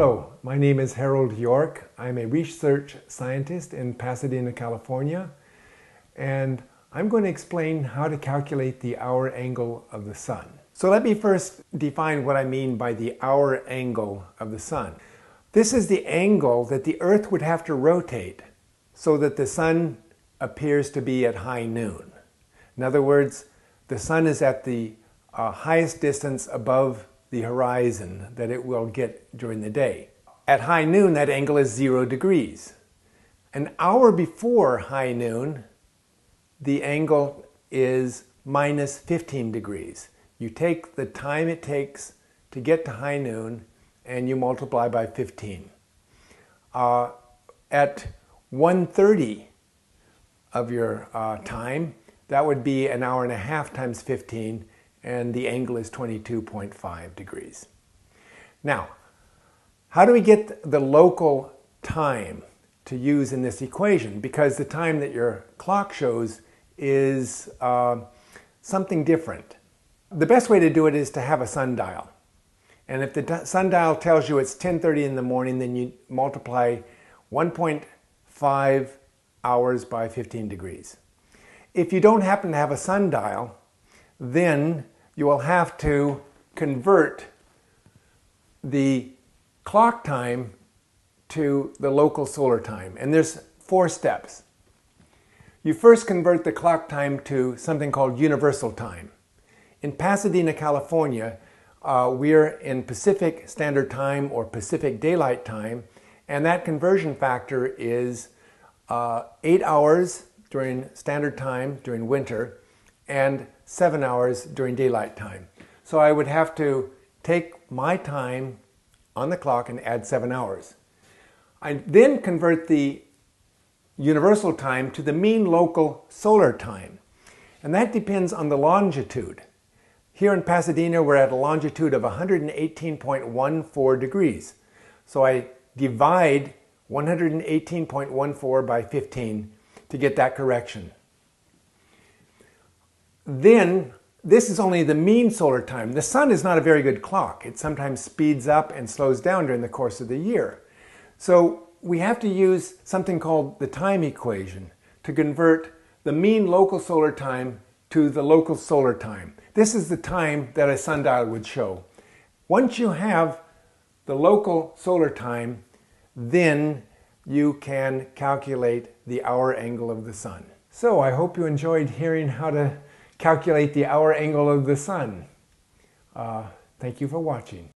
Hello, my name is Harold Yorke. I'm a research scientist in Pasadena, California, and I'm going to explain how to calculate the hour angle of the sun. So let me first define what I mean by the hour angle of the sun. This is the angle that the Earth would have to rotate so that the sun appears to be at high noon. In other words, the sun is at the uh, highest distance above the horizon that it will get during the day. At high noon, that angle is zero degrees. An hour before high noon, the angle is minus 15 degrees. You take the time it takes to get to high noon and you multiply by 15. Uh, at 1.30 of your uh, time, that would be an hour and a half times 15, and the angle is 22.5 degrees. Now, how do we get the local time to use in this equation? Because the time that your clock shows is uh, something different. The best way to do it is to have a sundial. And if the sundial tells you it's 10.30 in the morning, then you multiply 1.5 hours by 15 degrees. If you don't happen to have a sundial, then you will have to convert the clock time to the local solar time. And there's four steps. You first convert the clock time to something called universal time. In Pasadena, California, uh, we're in Pacific Standard Time or Pacific Daylight Time, and that conversion factor is uh, eight hours during standard time during winter and seven hours during daylight time. So I would have to take my time on the clock and add seven hours. I then convert the universal time to the mean local solar time. And that depends on the longitude. Here in Pasadena, we're at a longitude of 118.14 degrees. So I divide 118.14 by 15 to get that correction. Then, this is only the mean solar time. The sun is not a very good clock. It sometimes speeds up and slows down during the course of the year. So we have to use something called the time equation to convert the mean local solar time to the local solar time. This is the time that a sundial would show. Once you have the local solar time, then you can calculate the hour angle of the sun. So I hope you enjoyed hearing how to calculate the hour angle of the sun. Uh, thank you for watching.